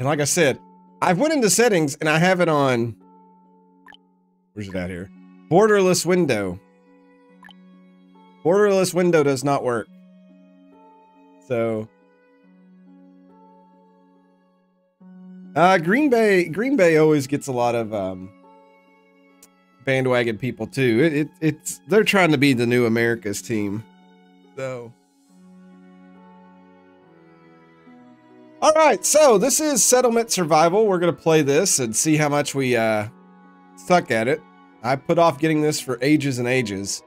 And like I said, I've went into settings and I have it on. Where's it at here? Borderless window. Borderless window does not work. So. Uh, Green Bay, Green Bay always gets a lot of um, bandwagon people too. It, it, it's they're trying to be the new America's team. So. All right, so this is Settlement Survival. We're gonna play this and see how much we uh, suck at it. I put off getting this for ages and ages,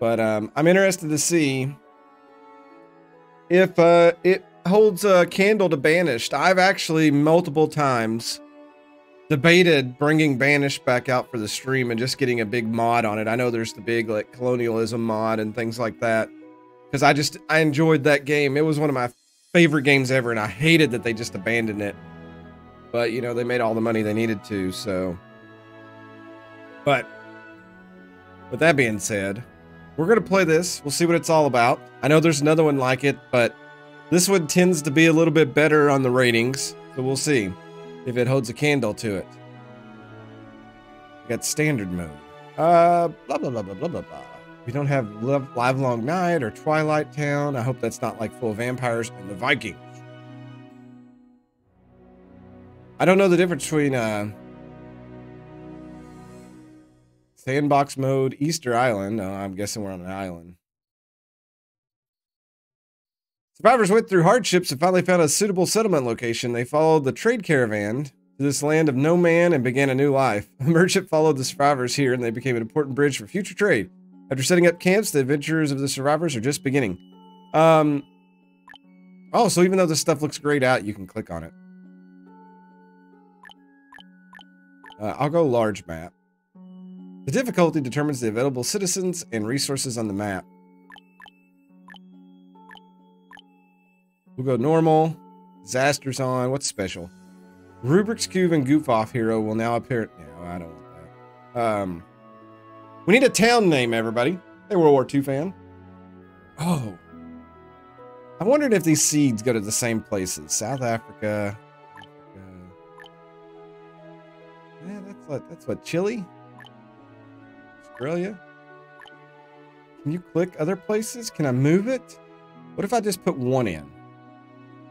but um, I'm interested to see if uh, it holds a candle to Banished. I've actually multiple times debated bringing Banished back out for the stream and just getting a big mod on it. I know there's the big like colonialism mod and things like that because I just I enjoyed that game. It was one of my favorite games ever, and I hated that they just abandoned it. But you know, they made all the money they needed to, so. But with that being said, we're gonna play this. We'll see what it's all about. I know there's another one like it, but this one tends to be a little bit better on the ratings, so we'll see if it holds a candle to it. We got standard mode. Uh, blah blah blah blah blah blah blah. We don't have Live, Live Long Night or Twilight Town. I hope that's not like full of vampires and the Vikings. I don't know the difference between uh, sandbox mode, Easter Island. No, I'm guessing we're on an island. Survivors went through hardships and finally found a suitable settlement location. They followed the trade caravan to this land of no man and began a new life. The merchant followed the survivors here and they became an important bridge for future trade. After setting up camps, the adventures of the survivors are just beginning. Um, oh, so even though this stuff looks grayed out, you can click on it. Uh, I'll go large map. The difficulty determines the available citizens and resources on the map. We'll go normal. Disasters on. What's special? Rubik's Cube and Goof Off Hero will now appear. No, I don't want that. Um, we need a town name, everybody. Hey, World War II fan. Oh. I wondered if these seeds go to the same places. South Africa. Yeah, that's what that's what Chile. Australia. Can you click other places? Can I move it? What if I just put one in?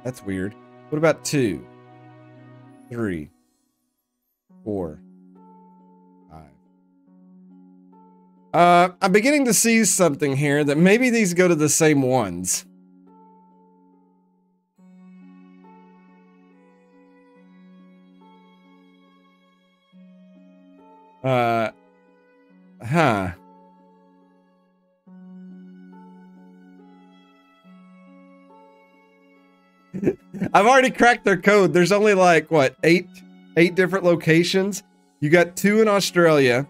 That's weird. What about two? Three. Four. Uh, I'm beginning to see something here that maybe these go to the same ones. Uh, huh. I've already cracked their code. There's only like what eight eight different locations. You got two in Australia.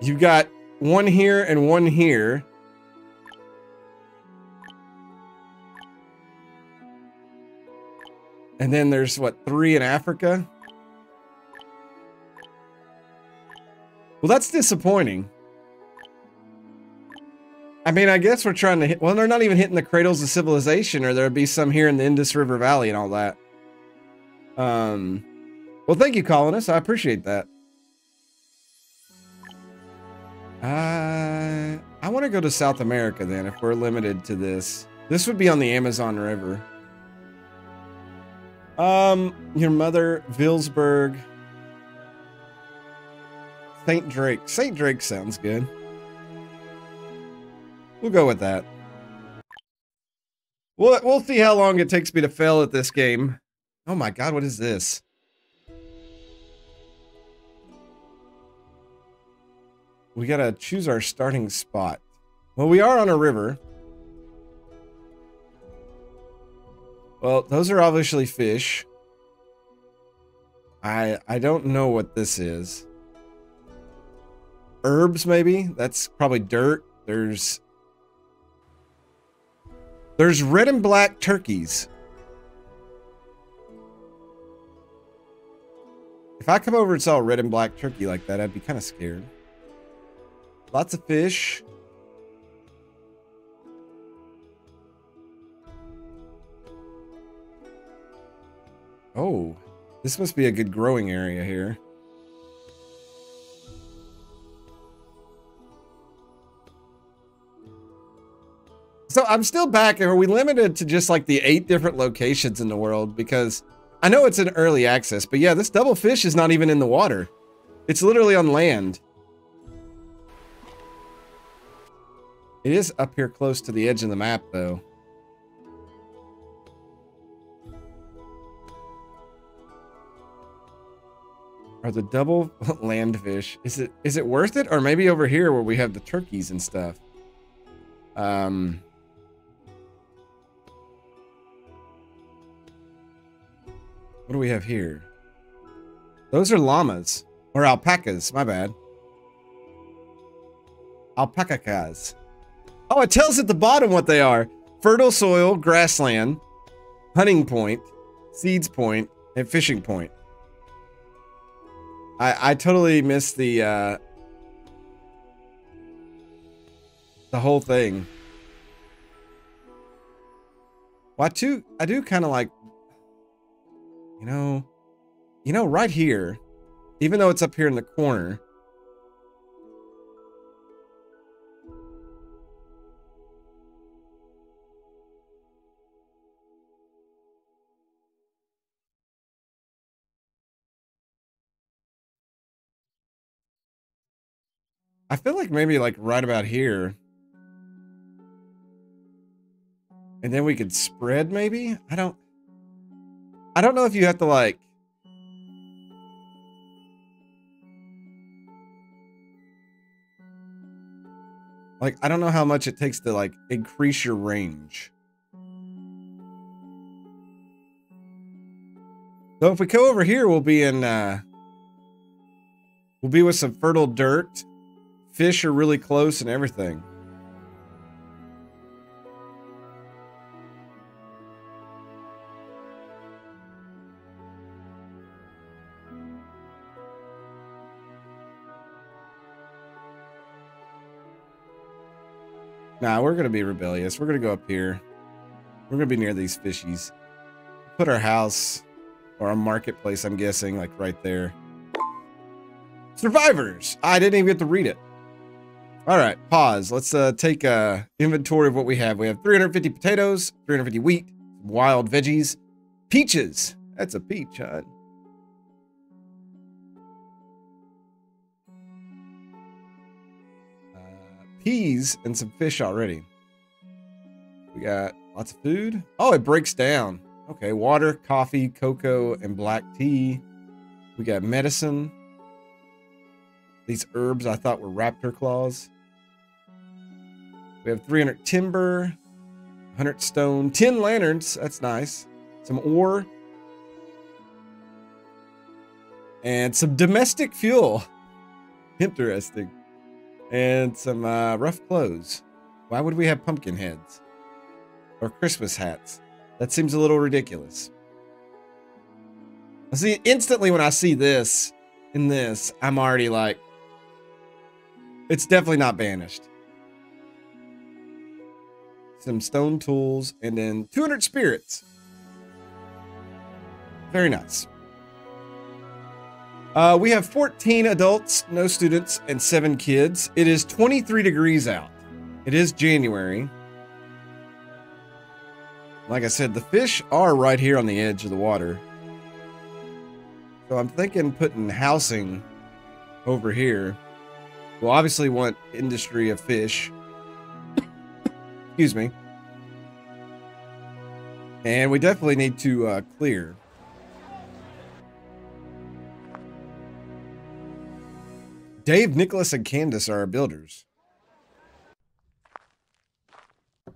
You got one here and one here. And then there's what three in Africa. Well, that's disappointing. I mean, I guess we're trying to hit. Well, they're not even hitting the cradles of civilization, or there'd be some here in the Indus River Valley and all that. Um, well, thank you, Colonist. I appreciate that. Uh, I want to go to South America then, if we're limited to this. This would be on the Amazon River. Um, your mother, Vilsburg. St. Drake. St. Drake sounds good. We'll go with that. We'll, we'll see how long it takes me to fail at this game. Oh my god, what is this? We gotta choose our starting spot. Well, we are on a river. Well, those are obviously fish. I I don't know what this is. Herbs, maybe? That's probably dirt. There's there's red and black turkeys. If I come over and saw a red and black turkey like that, I'd be kind of scared. Lots of fish. Oh, this must be a good growing area here. So I'm still back. Are we limited to just like the eight different locations in the world? Because I know it's an early access, but yeah, this double fish is not even in the water. It's literally on land. It is up here close to the edge of the map, though. Are the double land fish? Is it is it worth it? Or maybe over here where we have the turkeys and stuff. Um What do we have here? Those are llamas. Or alpacas, my bad. Alpacas. Oh, it tells at the bottom what they are. Fertile soil, grassland, hunting point, seeds point, and fishing point. I, I totally missed the, uh, the whole thing. Well, I do, I do kind of like you know, you know, right here, even though it's up here in the corner, I feel like maybe like right about here. And then we could spread maybe? I don't I don't know if you have to like Like, I don't know how much it takes to like increase your range. So if we go over here, we'll be in uh we'll be with some fertile dirt. Fish are really close and everything. Nah, we're gonna be rebellious. We're gonna go up here. We're gonna be near these fishies. Put our house or a marketplace, I'm guessing, like right there. Survivors! I didn't even get to read it. All right, pause. Let's uh, take a inventory of what we have. We have 350 potatoes, 350 wheat, wild veggies, peaches. That's a peach, huh? peas and some fish already. We got lots of food. Oh, it breaks down. Okay, water, coffee, cocoa, and black tea. We got medicine. These herbs I thought were raptor claws. We have 300 timber, 100 stone, 10 lanterns. That's nice. Some ore. And some domestic fuel. Interesting and some uh, rough clothes. Why would we have pumpkin heads or Christmas hats? That seems a little ridiculous. I see, instantly when I see this in this, I'm already like, it's definitely not banished. Some stone tools and then 200 spirits. Very nice. Uh, we have 14 adults, no students, and seven kids. It is 23 degrees out. It is January. Like I said, the fish are right here on the edge of the water. So I'm thinking putting housing over here. We'll obviously want industry of fish. Excuse me. And we definitely need to uh, clear. Dave, Nicholas, and Candace are our builders.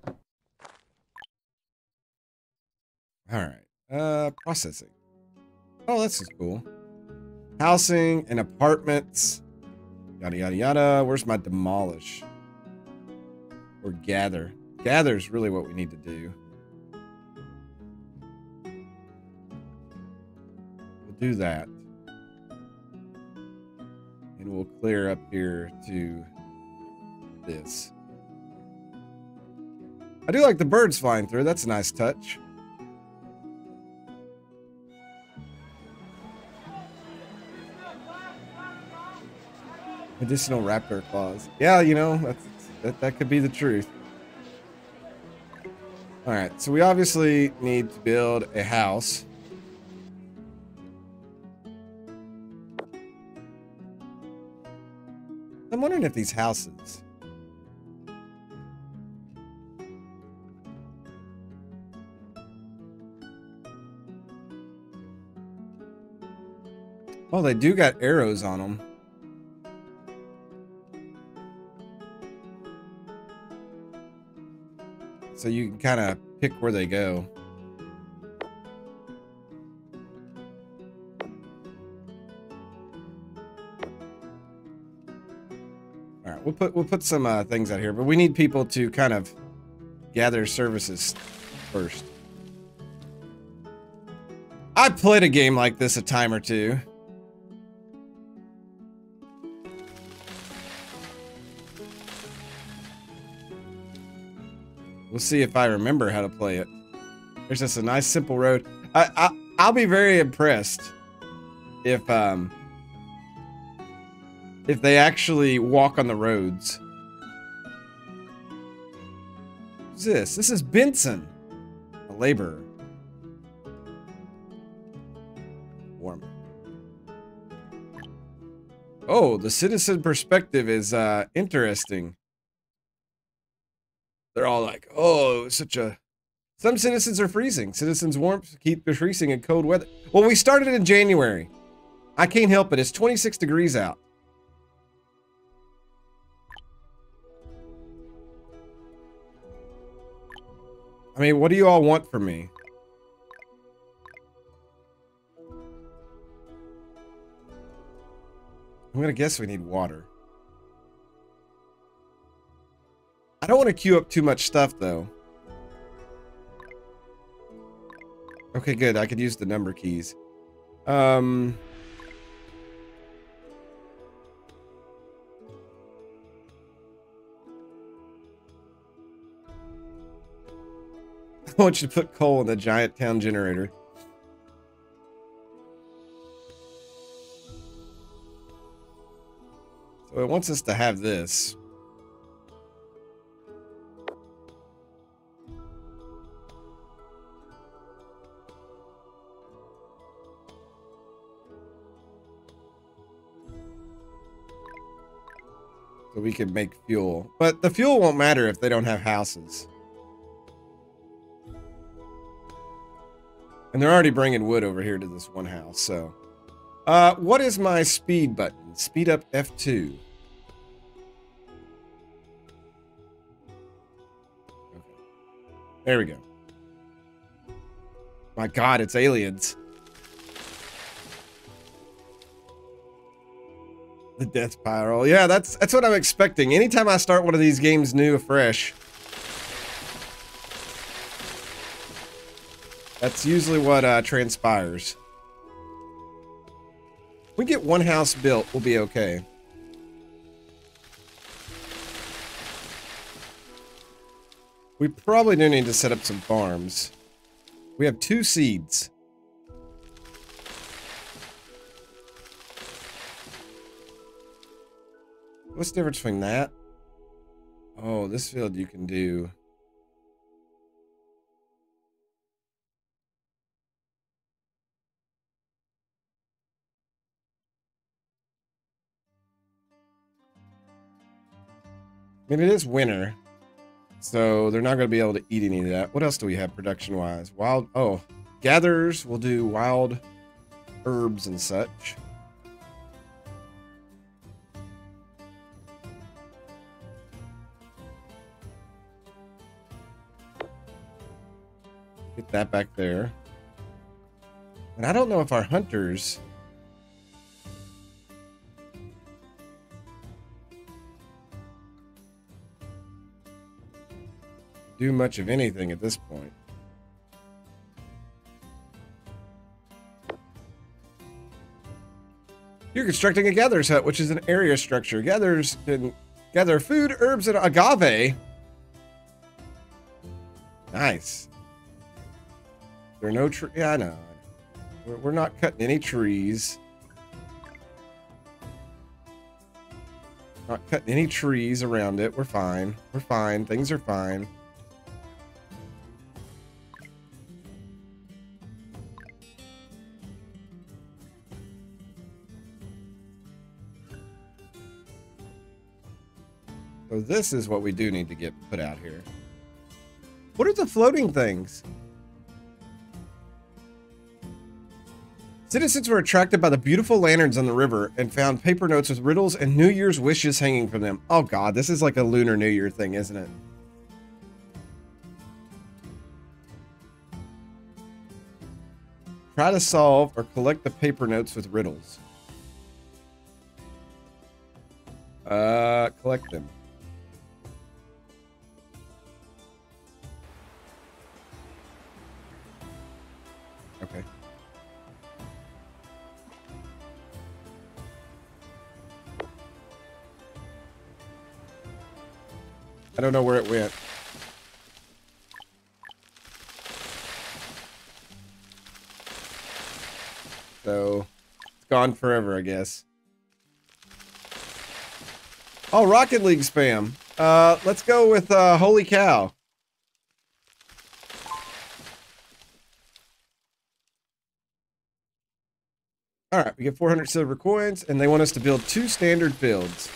All right. Uh, processing. Oh, this is cool. Housing and apartments. Yada, yada, yada. Where's my demolish? Or gather. Gather is really what we need to do. We'll do that. And we'll clear up here to this. I do like the birds flying through. That's a nice touch. Medicinal raptor claws. Yeah, you know, that's, that, that could be the truth. Alright, so we obviously need to build a house. I'm wondering if these houses... Oh, they do got arrows on them. So you can kind of pick where they go. All right, we'll put we'll put some uh, things out here, but we need people to kind of gather services first. I played a game like this a time or two. We'll see if I remember how to play it. There's just a nice simple road. I, I I'll be very impressed if um if they actually walk on the roads. Who's this? This is Benson, a laborer. Warm. Oh, the citizen perspective is uh interesting they're all like, oh, such a. Some citizens are freezing. Citizens' warmth keep freezing in cold weather. Well, we started in January. I can't help it. It's 26 degrees out. I mean, what do you all want from me? I'm gonna guess we need water. I don't want to queue up too much stuff, though. Okay, good. I could use the number keys. Um... I want you to put coal in the giant town generator. So it wants us to have this. So we can make fuel. But the fuel won't matter if they don't have houses. And they're already bringing wood over here to this one house, so. Uh, what is my speed button? Speed up F2. Okay. There we go. My god, it's aliens. The death spiral. Yeah, that's that's what I'm expecting. Anytime I start one of these games new afresh, that's usually what uh, transpires. we get one house built, we'll be okay. We probably do need to set up some farms. We have two seeds. What's the difference between that? Oh, this field you can do. I mean, it is winter, so they're not going to be able to eat any of that. What else do we have production-wise? Wild, oh, gatherers will do wild herbs and such. That back there. And I don't know if our hunters... do much of anything at this point. You're constructing a gatherer's hut, which is an area structure. Gatherers can gather food, herbs, and agave. Nice. There are no trees. Yeah, I know. We're, we're not cutting any trees. Not cutting any trees around it. We're fine. We're fine. Things are fine. So this is what we do need to get put out here. What are the floating things? Citizens were attracted by the beautiful lanterns on the river and found paper notes with riddles and New Year's wishes hanging from them. Oh god, this is like a Lunar New Year thing, isn't it? Try to solve or collect the paper notes with riddles. Uh, collect them. I don't know where it went. So, it's gone forever, I guess. Oh, Rocket League spam. Uh, let's go with uh, Holy Cow. All right, we get 400 silver coins, and they want us to build two standard fields.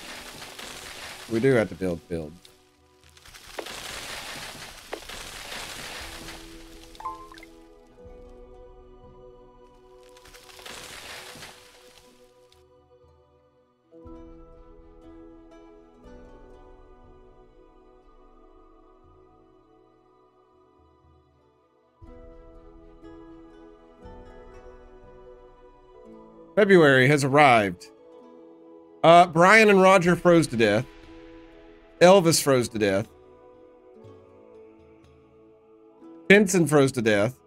We do have to build fields. February has arrived. Uh, Brian and Roger froze to death. Elvis froze to death. Benson froze to death.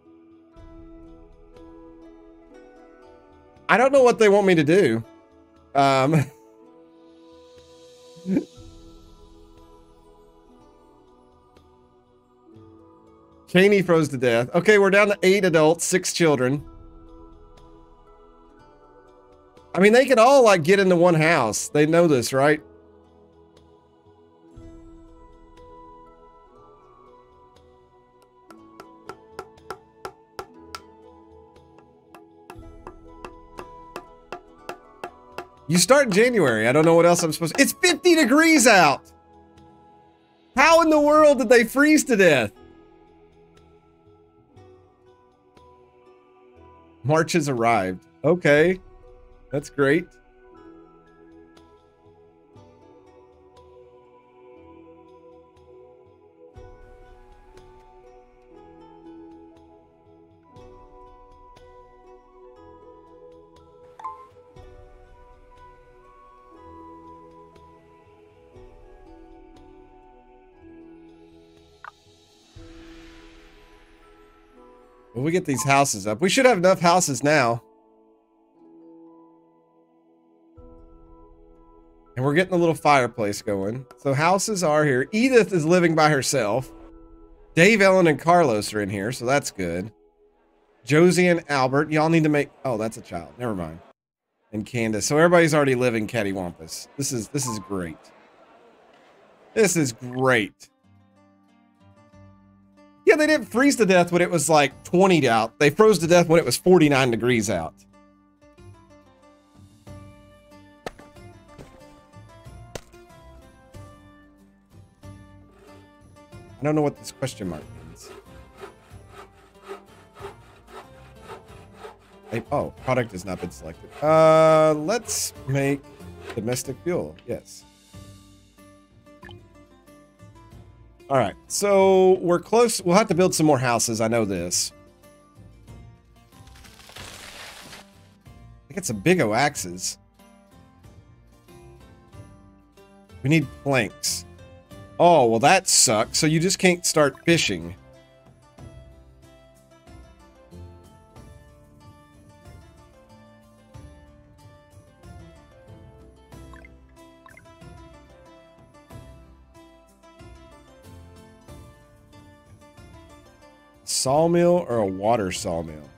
I don't know what they want me to do. Um, Cheney froze to death. Okay, we're down to eight adults, six children. I mean, they could all like get into one house. They know this, right? You start in January. I don't know what else I'm supposed to. It's 50 degrees out. How in the world did they freeze to death? March has arrived. Okay. That's great. We get these houses up. We should have enough houses now. Getting a little fireplace going. So houses are here. Edith is living by herself. Dave, Ellen, and Carlos are in here, so that's good. Josie and Albert, y'all need to make... Oh, that's a child. Never mind. And Candace. So everybody's already living cattywampus. This is this is great. This is great. Yeah, they didn't freeze to death when it was like 20 out. They froze to death when it was 49 degrees out. Don't know what this question mark means. Oh, product has not been selected. Uh, let's make domestic fuel. Yes. All right, so we're close. We'll have to build some more houses. I know this. I get some big O axes. We need planks. Oh, well that sucks. So you just can't start fishing. Sawmill or a water sawmill?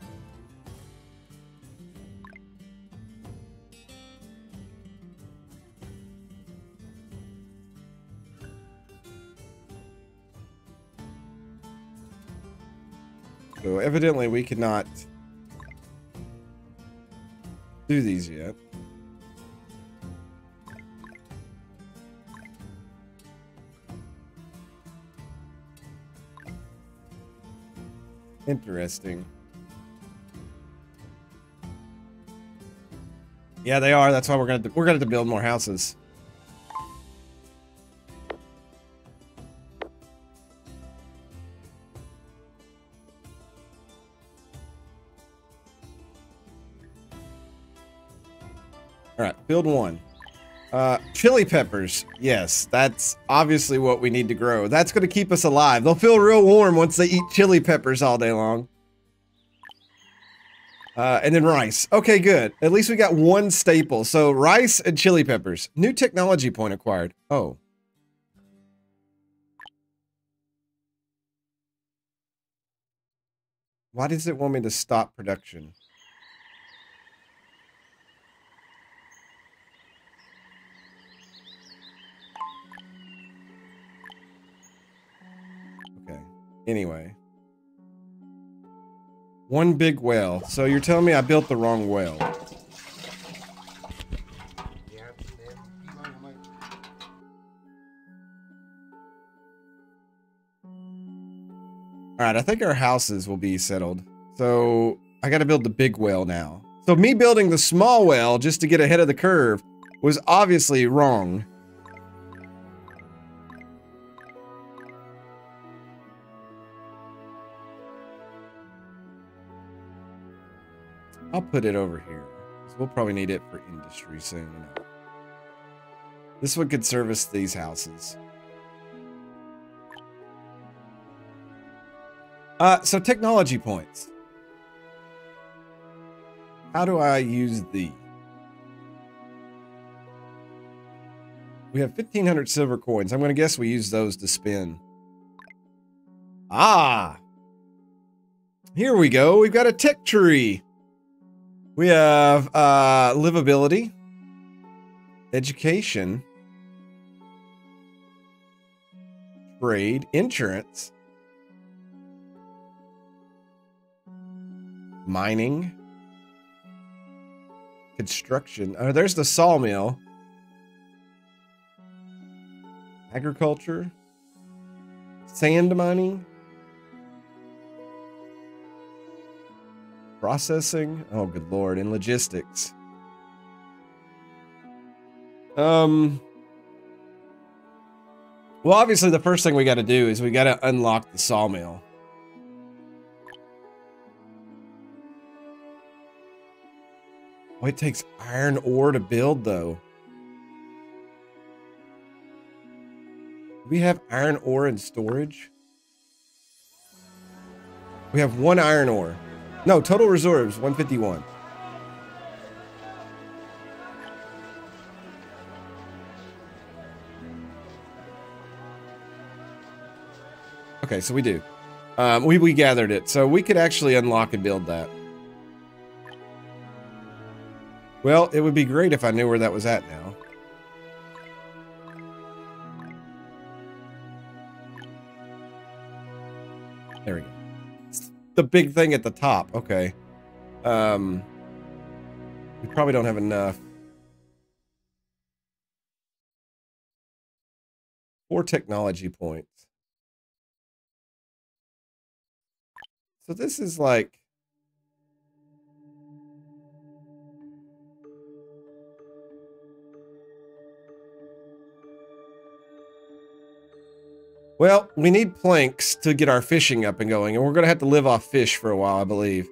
So evidently we cannot do these yet. Interesting. Yeah, they are. That's why we're gonna we're gonna build more houses. Build one. Uh, chili peppers. Yes, that's obviously what we need to grow. That's going to keep us alive. They'll feel real warm once they eat chili peppers all day long. Uh, and then rice. Okay, good. At least we got one staple. So rice and chili peppers. New technology point acquired. Oh. Why does it want me to stop production? Anyway. One big whale. So you're telling me I built the wrong whale. All right, I think our houses will be settled. So I got to build the big whale now. So me building the small whale just to get ahead of the curve was obviously wrong. I'll put it over here. we'll probably need it for industry soon. enough. This one could service these houses. Uh, so technology points. How do I use the? We have 1,500 silver coins. I'm going to guess we use those to spin. Ah! Here we go. We've got a tech tree. We have uh, livability, education, trade, insurance, mining, construction. Oh, there's the sawmill. Agriculture, sand mining. Processing? Oh, good lord. In logistics. Um. Well, obviously, the first thing we got to do is we got to unlock the sawmill. Oh, it takes iron ore to build, though. we have iron ore in storage? We have one iron ore. No, total reserves 151. Okay, so we do. Um, we, we gathered it, so we could actually unlock and build that. Well, it would be great if I knew where that was at now. The big thing at the top. Okay. Um, we probably don't have enough. Four technology points. So this is like Well, we need planks to get our fishing up and going, and we're going to have to live off fish for a while, I believe.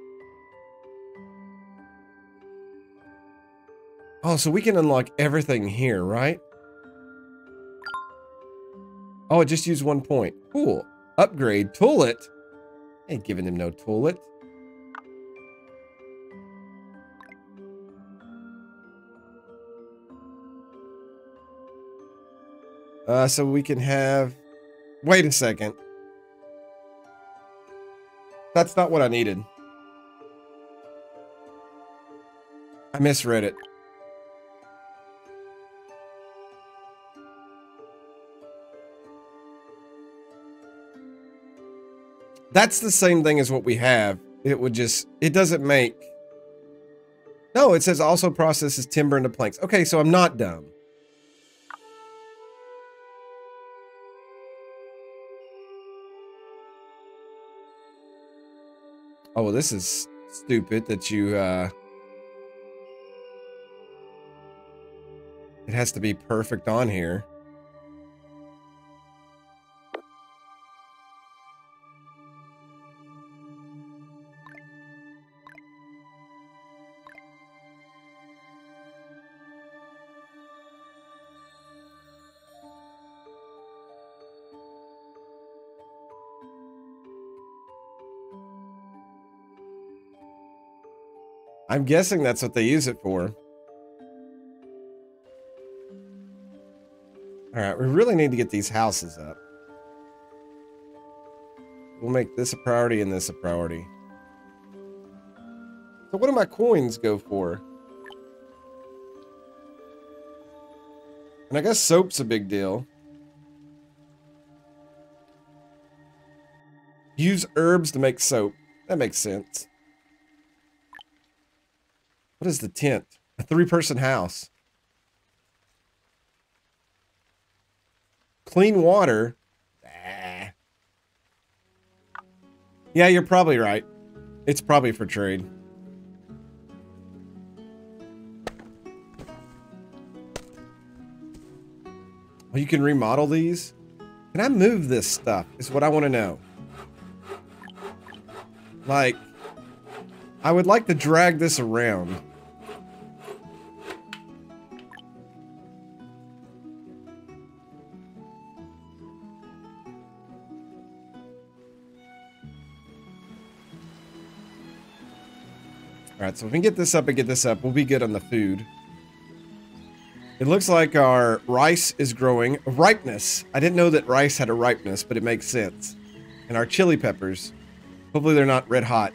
Oh, so we can unlock everything here, right? Oh, it just used one point. Cool. Upgrade. Toilet. Ain't giving them no toilet. Uh, so we can have Wait a second. That's not what I needed. I misread it. That's the same thing as what we have. It would just, it doesn't make. No, it says also processes timber into planks. Okay, so I'm not dumb. Oh, well, this is stupid that you, uh... It has to be perfect on here. I'm guessing that's what they use it for. All right, we really need to get these houses up. We'll make this a priority and this a priority. So what do my coins go for? And I guess soap's a big deal. Use herbs to make soap. That makes sense. What is the tent? A three-person house. Clean water? Ah. Yeah, you're probably right. It's probably for trade. Oh, you can remodel these? Can I move this stuff? Is what I want to know. Like, I would like to drag this around. Alright, so if we can get this up and get this up, we'll be good on the food. It looks like our rice is growing. Ripeness. I didn't know that rice had a ripeness, but it makes sense. And our chili peppers. Hopefully they're not red hot.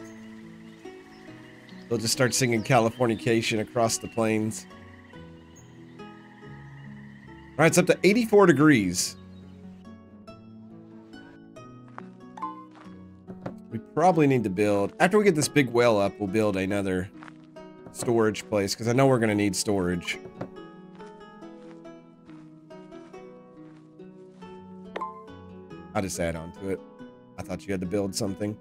They'll just start singing Californication across the plains. Alright, it's up to 84 degrees. Probably need to build... After we get this big well up, we'll build another storage place, because I know we're going to need storage. I'll just add on to it. I thought you had to build something.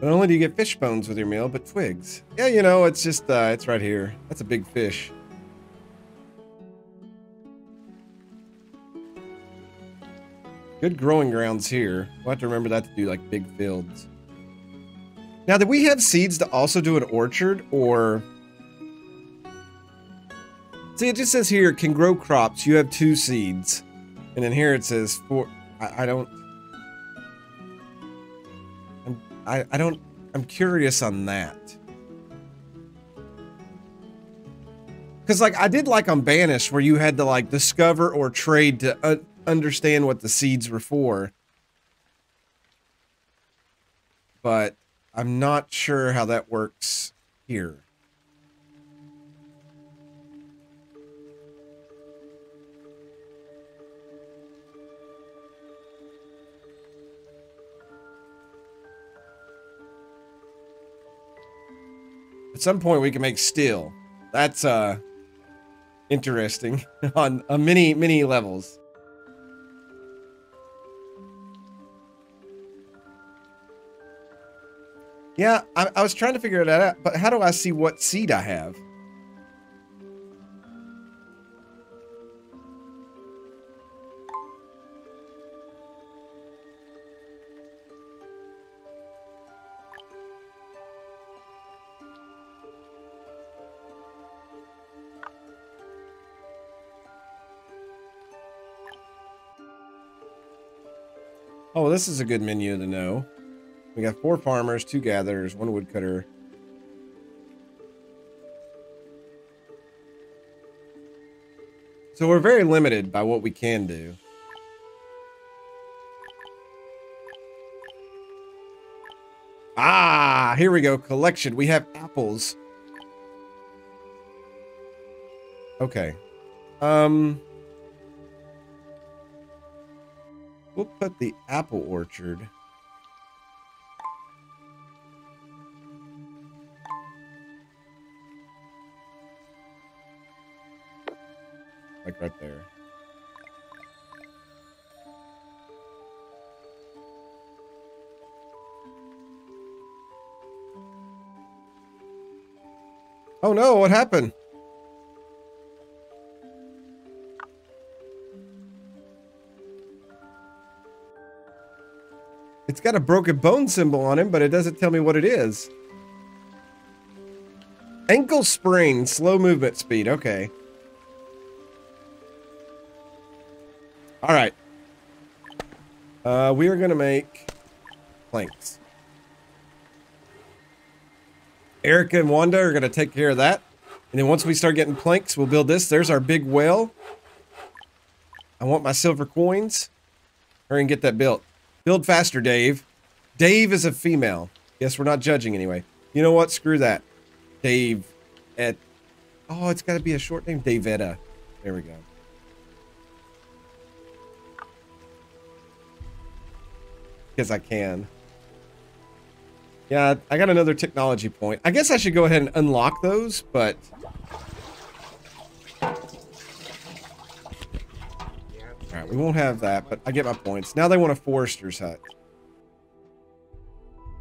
Not only do you get fish bones with your meal, but twigs. Yeah, you know, it's just, uh, it's right here. That's a big fish. Good growing grounds here. We'll have to remember that to do like big fields. Now, did we have seeds to also do an orchard or... See, it just says here, can grow crops. You have two seeds. And then here it says four... I, I don't... I'm, I, I don't... I'm curious on that. Because, like, I did like on Banish where you had to, like, discover or trade to... Uh, understand what the seeds were for. But I'm not sure how that works here. At some point we can make steel. That's uh interesting on, on many many levels. Yeah, I, I was trying to figure that out, but how do I see what seed I have? Oh, this is a good menu to know. We got four farmers, two gatherers, one woodcutter. So we're very limited by what we can do. Ah, here we go. Collection. We have apples. Okay. Um, we'll put the apple orchard. Right there. Oh no, what happened? It's got a broken bone symbol on him, but it doesn't tell me what it is. Ankle sprain, slow movement speed. Okay. All right. Uh, we are going to make planks. Erica and Wanda are going to take care of that. And then once we start getting planks, we'll build this. There's our big well. I want my silver coins. Hurry and get that built. Build faster, Dave. Dave is a female. Yes, we're not judging anyway. You know what? Screw that. Dave at... Oh, it's got to be a short name. Davetta. There we go. Because I can. Yeah, I got another technology point. I guess I should go ahead and unlock those, but... Alright, we won't have that, but I get my points. Now they want a forester's hut.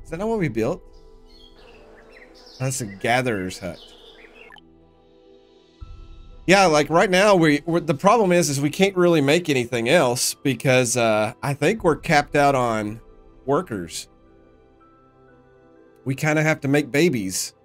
Is that not what we built? That's a gatherer's hut. Yeah, like right now, we the problem is, is we can't really make anything else because uh, I think we're capped out on workers. We kind of have to make babies.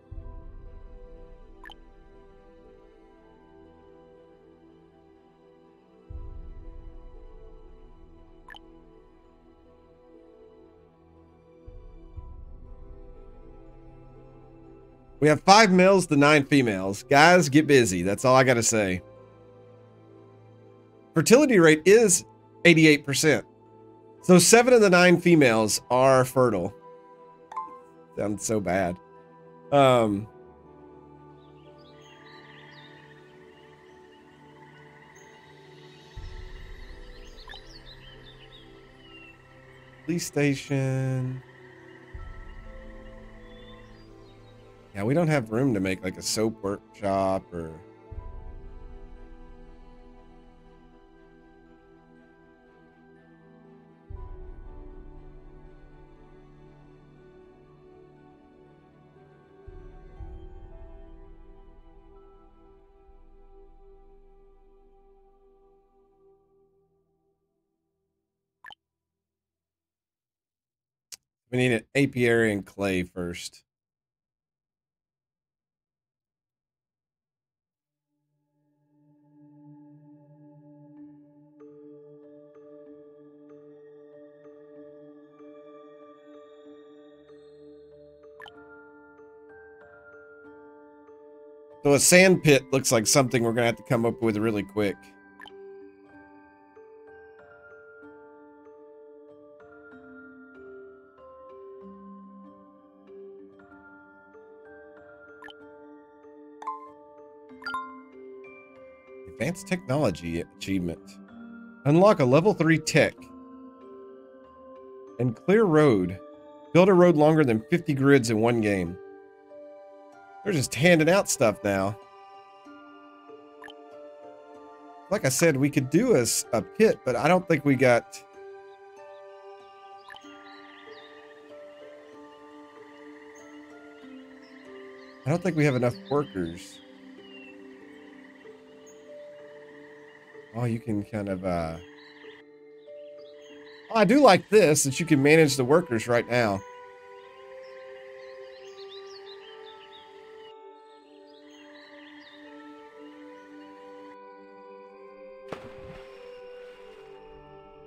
We have five males to nine females. Guys, get busy. That's all I got to say. Fertility rate is 88%. So seven of the nine females are fertile. Sounds so bad. Um, police station. Yeah, we don't have room to make like a soap workshop or... We need an apiary and clay first. So a sand pit looks like something we're going to have to come up with really quick. Advanced Technology Achievement. Unlock a level 3 tech. And clear road. Build a road longer than 50 grids in one game. They're just handing out stuff now. Like I said, we could do a, a pit, but I don't think we got... I don't think we have enough workers. Oh, you can kind of, uh... Oh, I do like this, that you can manage the workers right now.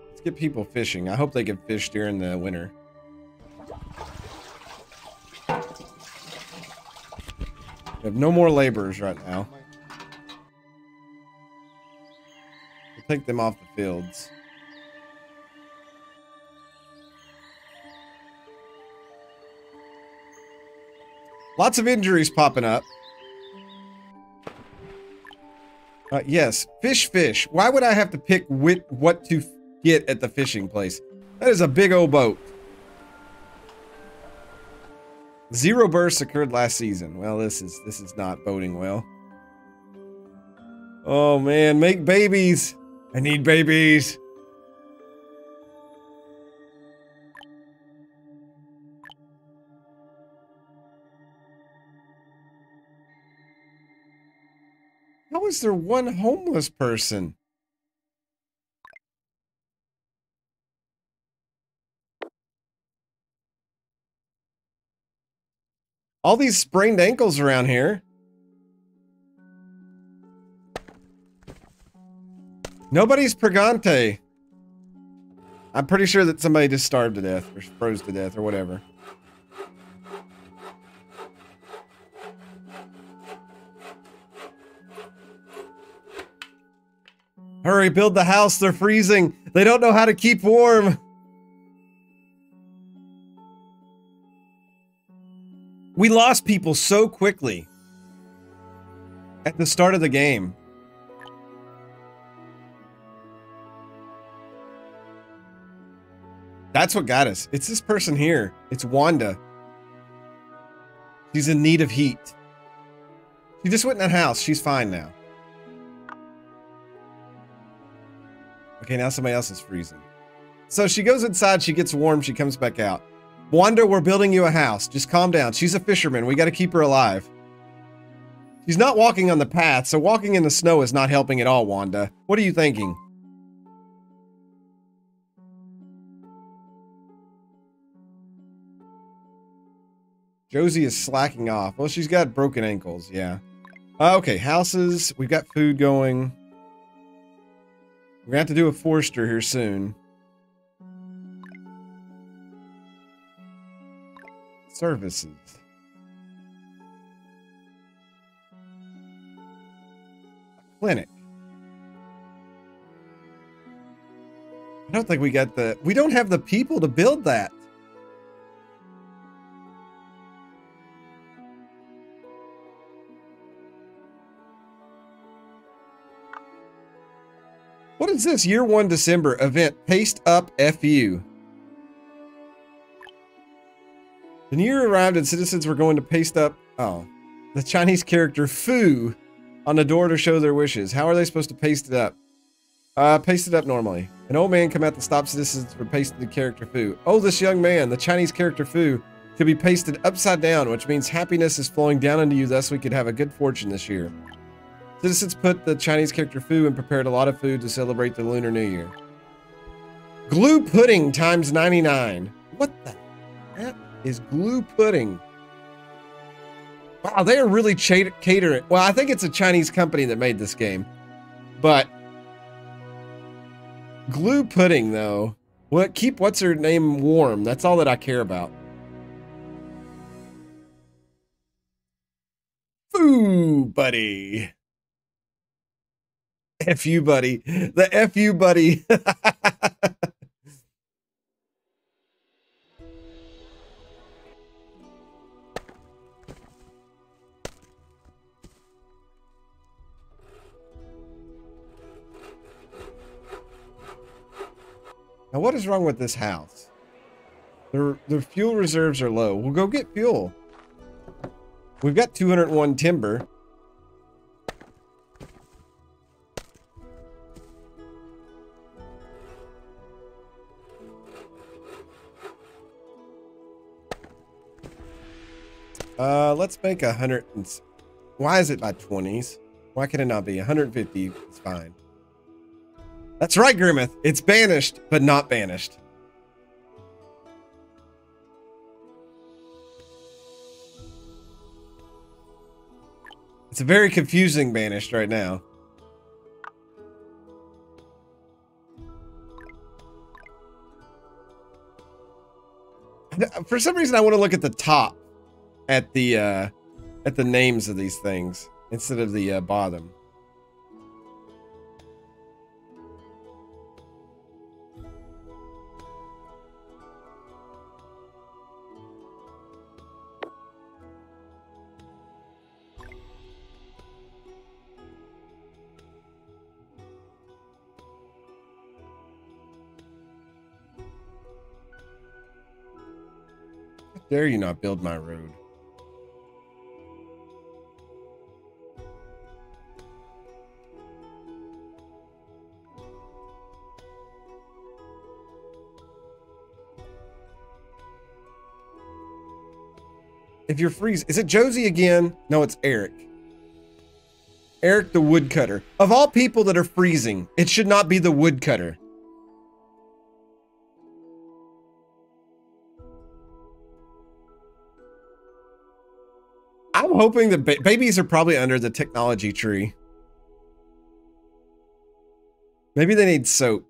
Let's get people fishing. I hope they can fish during the winter. We have no more laborers right now. Take them off the fields. Lots of injuries popping up. Uh, yes, fish, fish. Why would I have to pick wit what to get at the fishing place? That is a big old boat. Zero bursts occurred last season. Well, this is this is not boding well. Oh man, make babies. I need babies. How is there one homeless person? All these sprained ankles around here. Nobody's Pregante. I'm pretty sure that somebody just starved to death or froze to death or whatever. Hurry, build the house. They're freezing. They don't know how to keep warm. We lost people so quickly at the start of the game. That's what got us. It's this person here. It's Wanda. She's in need of heat. She just went in that house. She's fine now. Okay, now somebody else is freezing. So she goes inside, she gets warm, she comes back out. Wanda, we're building you a house. Just calm down. She's a fisherman. We got to keep her alive. She's not walking on the path, so walking in the snow is not helping at all, Wanda. What are you thinking? Josie is slacking off. Well, she's got broken ankles, yeah. Uh, okay, houses. We've got food going. We're gonna have to do a Forester here soon. Services. Clinic. I don't think we got the... We don't have the people to build that. Is this year one December event? Paste up FU. The new year arrived and citizens were going to paste up, oh, the Chinese character Fu on the door to show their wishes. How are they supposed to paste it up? Uh, paste it up normally. An old man come out to stop citizens from pasting the character Fu. Oh, this young man, the Chinese character Fu, could be pasted upside down, which means happiness is flowing down into you, thus we could have a good fortune this year. Citizens put the Chinese character Fu and prepared a lot of food to celebrate the Lunar New Year. Glue pudding times 99. What the? That is glue pudding. Wow, they are really catering. Well, I think it's a Chinese company that made this game. But glue pudding, though. What keep what's her name warm? That's all that I care about. Foo, buddy. F you, buddy. The F you, buddy. now, what is wrong with this house? The, the fuel reserves are low. We'll go get fuel. We've got 201 timber. Uh, let's make a hundred. Why is it by 20s? Why can it not be? 150 It's fine. That's right, Grimmeth. It's banished, but not banished. It's a very confusing banished right now. For some reason, I want to look at the top at the uh, at the names of these things instead of the uh, bottom. Dare you not build my road? If you're freezing, is it Josie again? No, it's Eric. Eric the woodcutter. Of all people that are freezing, it should not be the woodcutter. I'm hoping the ba babies are probably under the technology tree. Maybe they need soap.